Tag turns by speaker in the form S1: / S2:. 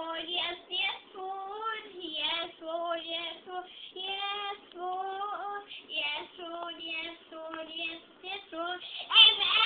S1: Yes, yes, yes, four, yes, four, yes, four, yes, yes, yes, yes, yes.